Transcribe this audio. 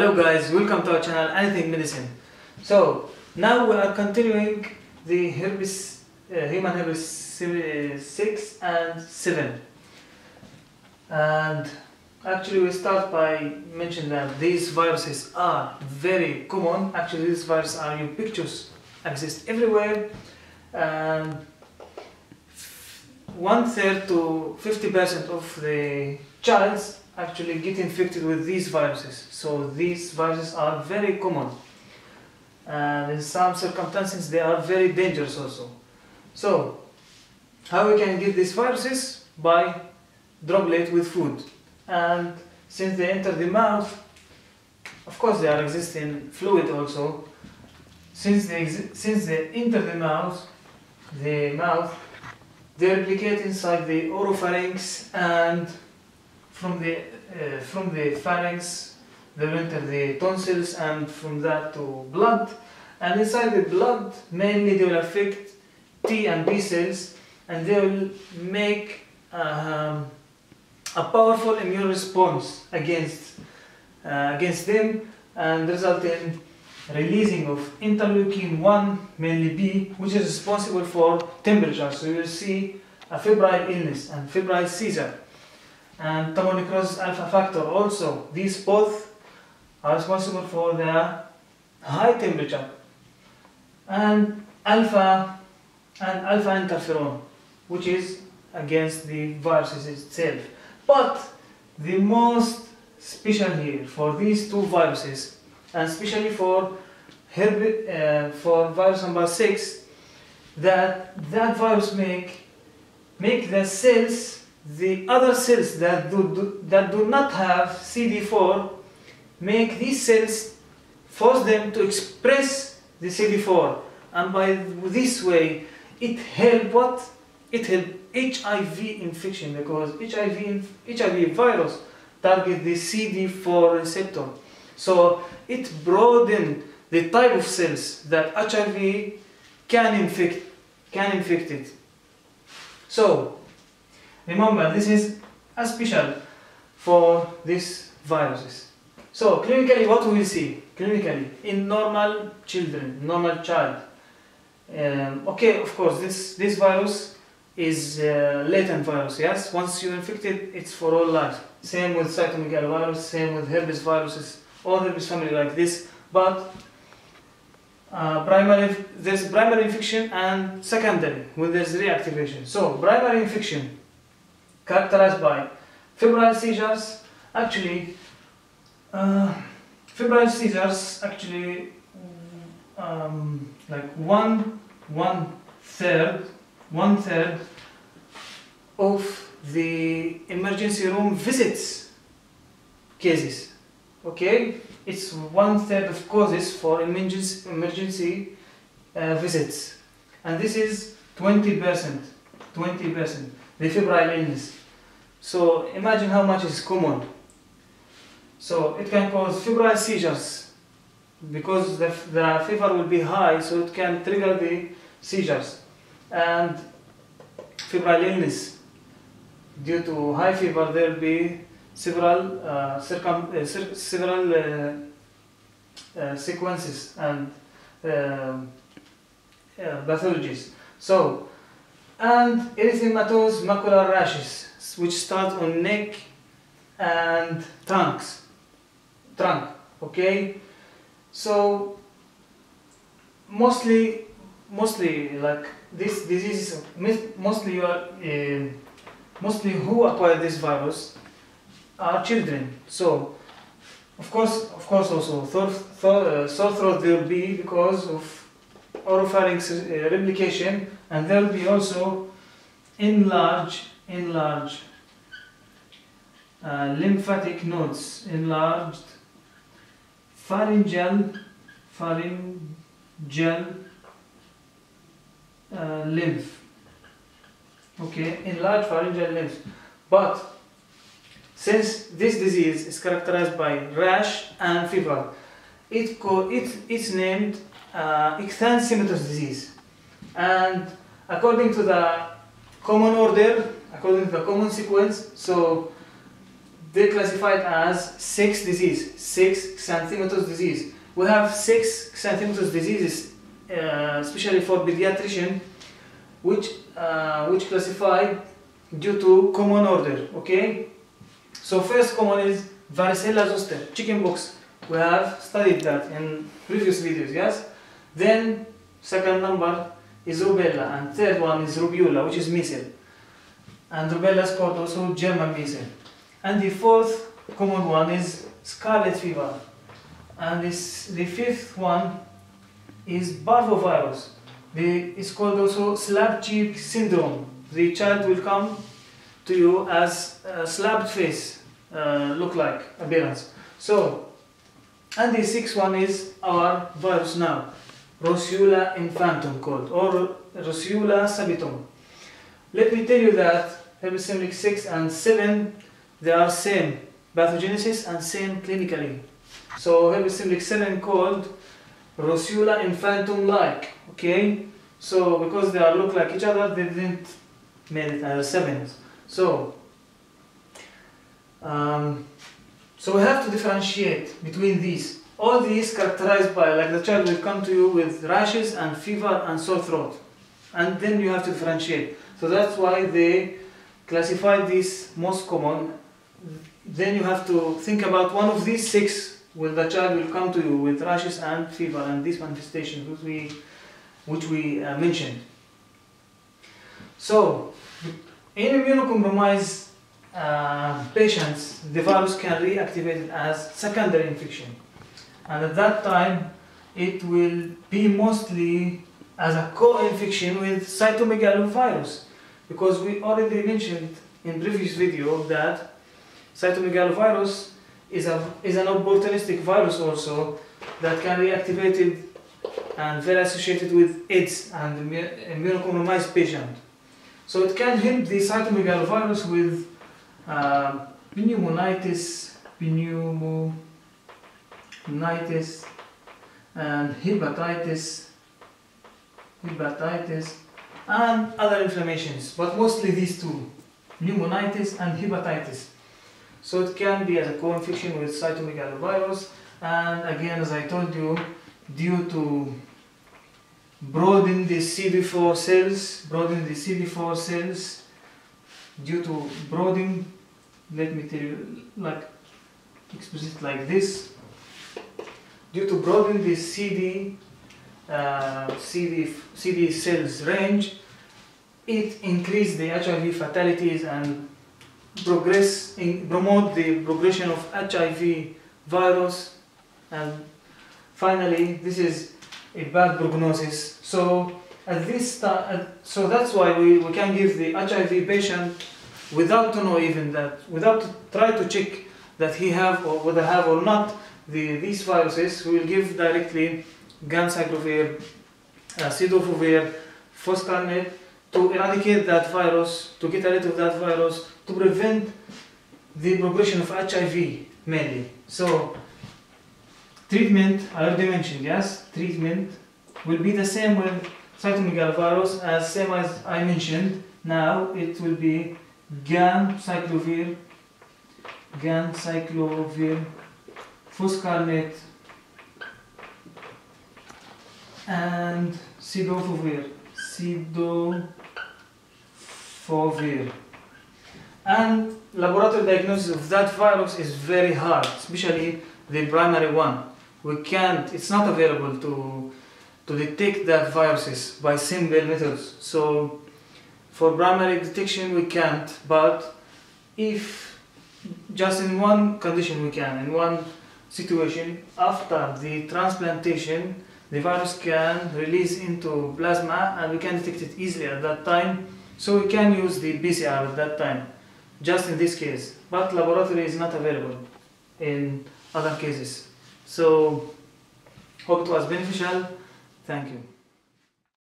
Hello guys, welcome to our channel Anything Medicine. So now we are continuing the herpes, uh, human herpes uh, 6 and 7. And actually we start by mentioning that these viruses are very common. Actually these viruses are ubiquitous, exist everywhere. And one third to 50% of the childs actually get infected with these viruses. So these viruses are very common. And in some circumstances they are very dangerous also. So how we can get these viruses? By droplet with food. And since they enter the mouth, of course they are existing fluid also. Since they, since they enter the mouth, the mouth, they replicate inside the oropharynx and from the uh, from the pharynx they enter the tonsils and from that to blood. And inside the blood mainly they will affect T and B cells and they will make um, a powerful immune response against uh, against them and result in releasing of interleukin 1 mainly B which is responsible for temperature. So you will see a febrile illness and febrile seizure and tumor necrosis alpha factor also. These both are responsible for the high temperature and alpha and alpha interferon, which is against the viruses itself. But the most special here for these two viruses, and especially for herb, uh, for virus number six, that that virus make make the cells the other cells that do, do, that do not have CD4 make these cells force them to express the CD4 and by this way it help what? It help HIV infection because HIV HIV virus target the CD4 receptor. So it broaden the type of cells that HIV can infect can infect it. So Remember, this is a special for these viruses. So, clinically, what we will see? Clinically, in normal children, normal child. Um, okay, of course, this, this virus is uh, latent virus, yes? Once you're infected, it's for all life. Same with cytomegalovirus, same with herpes viruses, all herpes family like this. But uh, primary, there's primary infection and secondary, when there's reactivation. So, primary infection, characterized by febrile seizures. Actually, uh, febrile seizures actually um, like one one third one third of the emergency room visits cases. Okay, it's one third of causes for emergency emergency uh, visits, and this is twenty percent. Twenty percent the febrile illness. So imagine how much is common. So it can cause febrile seizures because the, the fever will be high, so it can trigger the seizures. And febrile illness, due to high fever, there will be several uh, circum, uh, several uh, uh, sequences and um, yeah, pathologies. So and erythematous macular rashes, which start on neck and trunks, trunk. Okay, so mostly, mostly like this disease, mostly you are, uh, mostly who acquire this virus are children. So, of course, of course, also thor- uh, sore throat will be because of oropharynx uh, replication and there will be also enlarged enlarged uh, lymphatic nodes enlarged pharyngeal pharyngeal uh, lymph. Okay enlarged pharyngeal lymph. But since this disease is characterized by rash and fever it co- it, it's named uh, exanthematous disease and according to the common order according to the common sequence so they classified as six disease, six xanthematous disease. We have six xanthematous diseases, uh, especially for pediatrician, which uh, which classified due to common order. Okay, so first common is varicella zoster, chickenpox. We have studied that in previous videos. Yes. Then second number is rubella, and third one is rubeola, which is measles. And rubella is called also German measles. And the fourth common one is scarlet fever. And this, the fifth one is parvovirus. The, it's called also slapped cheek syndrome. The child will come to you as a slapped face, uh, look like appearance. So, and the sixth one is our virus now, Roseola infantum called, or Roseola subitum. Let me tell you that simplex 6 and 7 they are same pathogenesis and same clinically. So simplex 7 called Roseola infantum like. Okay, so because they are look like each other, they didn't made it as sevens. So um, so we have to differentiate between these. All these characterized by like the child will come to you with rashes and fever and sore throat, and then you have to differentiate. So that's why they classify these most common then you have to think about one of these six when the child will come to you with rashes and fever and these manifestations which we, which we uh, mentioned. So, in immunocompromised uh, patients, the virus can reactivate it as secondary infection. And at that time, it will be mostly as a co-infection with cytomegalovirus. Because we already mentioned in previous video that cytomegalovirus is, a, is an opportunistic virus also that can be activated and very associated with AIDS and immunocompromised patient. So it can help the cytomegalovirus with uh, pneumonitis, pneumonitis, and hepatitis, hepatitis, and other inflammations, but mostly these two, pneumonitis and hepatitis. So it can be as a co-infection with cytomegalovirus and again as I told you due to broaden the CD4 cells, broaden the CD4 cells due to broadening, let me tell you like express it like this. Due to broaden the CD uh, CD, CD cells range it increased the HIV fatalities and progress in, promote the progression of HIV virus. And finally this is a bad prognosis. So at this time so that's why we, we can give the HIV patient without to know even that without to try to check that he have or whether have or not the these viruses we will give directly ganciclovir, uh, cidofovir, foscarnet to eradicate that virus, to get rid of that virus, to prevent the progression of HIV mainly. So, treatment, I already mentioned, yes, treatment will be the same with cytomegalovirus as same as I mentioned. Now it will be ganciclovir, ganciclovir, foscarnet, and cidofovir, cidofovir. And laboratory diagnosis of that virus is very hard, especially the primary one. We can't, it's not available to, to detect that viruses by simple methods. So for primary detection we can't, but if just in one condition we can, in one situation, after the transplantation, the virus can release into plasma and we can detect it easily at that time. So we can use the PCR at that time just in this case, but laboratory is not available in other cases. So, hope it was beneficial. Thank you.